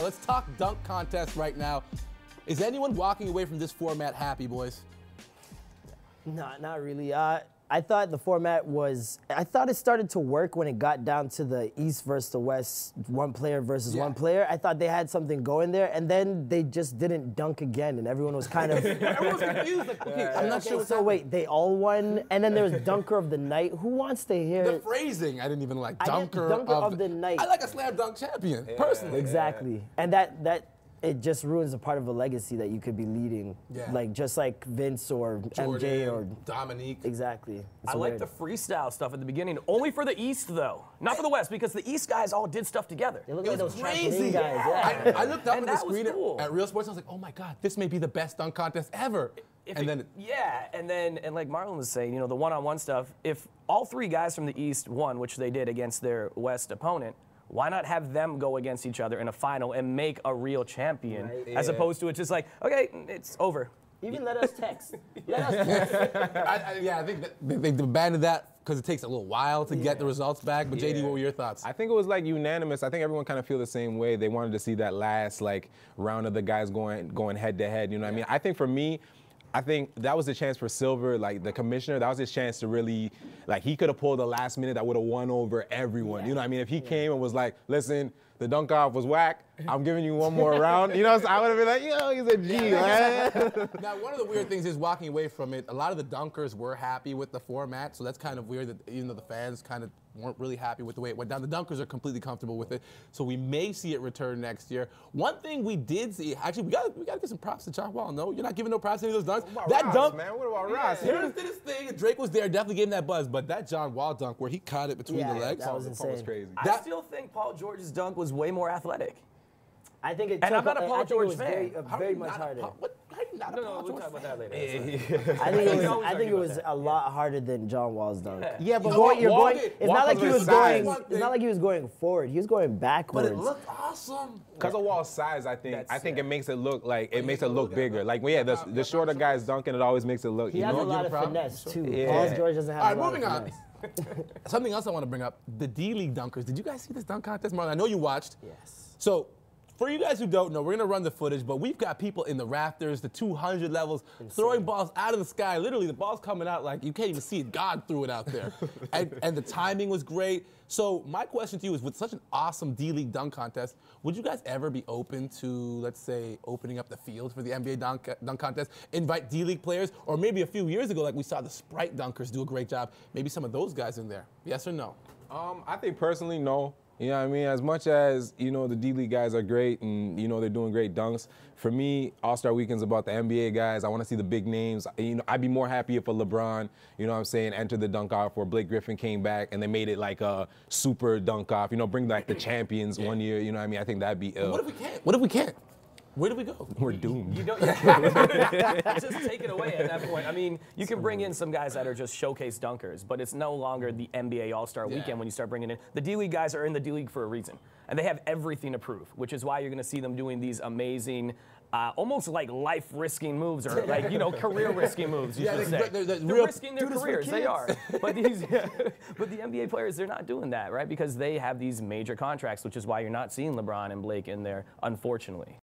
Let's talk dunk contest right now. Is anyone walking away from this format happy, boys? Not, not really. Uh, I thought the format was. I thought it started to work when it got down to the East versus the West, one player versus Yeah. one player. I thought they had something going there, and then they just didn't dunk again, and everyone was kind of. Everyone's confused. Like, okay, I'm not Okay, sure what's so happening. wait, they all won, and then there was Dunker of the Night. Who wants to hear? The phrasing, I didn't even like. I get Dunker, dunker of the night. I like a slam dunk champion, personally. Exactly. And that that it just ruins a part of a legacy that you could be leading. Yeah. Like just like Vince or MJ or Jordan, Dominique. exactly. It's I like the freestyle stuff at the beginning, only for the East though, not for the West, because the East guys all did stuff together. They look It like was those crazy. guys. Yeah. I, I looked up And at the screen at- cool. at Real Sports. I was like, oh my god, this may be the best dunk contest ever. If and it- then it- yeah, and then and like Marlon was saying, you know, the one-on-one stuff. If all three guys from the East won, which they did against their West opponent, why not have them go against each other in a final and make a real champion, Right. as Yeah. opposed to it just like, okay, it's over. Even let us text. Let us text. I, I, yeah, I think that they, they demanded that because it takes a little while to get the results back. But JD, what were your thoughts? I think it was like unanimous. I think everyone kind of feel the same way. They wanted to see that last like round of the guys going going head to head. You know what I mean? I think for me, I think that was the chance for Silver, like the commissioner. That was his chance to really, like, he could have pulled the last minute that would have won over everyone. You know what I mean? If he came and was like, listen, the dunk off was whack. I'm giving you one more round. You know, what I'm saying? I would have been like, yo, he's a G, man. Now, one of the weird things is walking away from it. A lot of the dunkers were happy with the format, so that's kind of weird that even though the fans kind of weren't really happy with the way it went down, the dunkers are completely comfortable with it. So we may see it return next year. One thing we did see, actually, we got we got to get some props to John Wall. No, you're not giving no props to any of those dunks. about that Ross, dunk, man? What about Ross? Harris did his thing. Drake was there, definitely gave him that buzz. But that John Wall dunk where he caught it between Yeah, the legs, that was That was insane. crazy. I That- still think Paul George's dunk was way more athletic. I think it And I'm not a I Paul think George fan. Very, uh, How are very you much not a harder. Paul- what- how are you not a No, no, Paul we'll George talk about fan? that later. I think it was, I think it was a lot harder than John Wall's dunk. Yeah. Yeah, but No, going, you're going. did- It's not like he was going. It's not like he was going forward. He was going backwards. But backwards. it looked awesome. Because of Wall's size, I think I think it makes it look like it makes it look look bigger. Like, yeah, the, the shorter guys dunking, it always makes it look. he has a lot of a finesse too. Paul George doesn't have All a right, lot moving on. Something else I want to bring up: the D League dunkers. Did you guys see this dunk contest, Marlon? I know you watched. Yes. So, for you guys who don't know, we're gonna run the footage, but we've got people in the rafters, the 200 levels, throwing balls out of the sky. Literally, the ball's coming out like you can't even see it. God threw it out there, and, and the timing was great. So, my question to you is: with such an awesome D League dunk contest, would you guys ever be open to, let's say, opening up the field for the NBA dunk, dunk contest? Invite D League players, or maybe a few years ago, like we saw the Sprite dunkers do a great job. Maybe some of those guys in there. Yes or no? Um, I think personally, no. You know what I mean? As much as, you know, the D League guys are great and, you know, they're doing great dunks, for me, All Star Weekend's about the NBA guys. I want to see the big names. You know, I'd be more happy if a LeBron, you know what I'm saying, entered the dunk off or Blake Griffin came back and they made it like a super dunk off. You know, bring back the champions one year. You know what I mean? I think that'd be ill. What if we can't? What if we can't? Where do we go? We're doomed. You don't just take it away at that point. I mean, you can bring in some guys that are just showcase dunkers, but it's no longer the NBA All Star Yeah. Weekend when you start bringing in the D League guys are in the D League for a reason, and they have everything to prove, which is why you're going to see them doing these amazing. Uh, almost like life risking moves or like you know career risking moves you Yeah, should they- say they're- they're they're real- risking their do this for careers they are but these yeah, but the NBA players they're not doing that right because they have these major contracts which is why you're not seeing LeBron and Blake in there unfortunately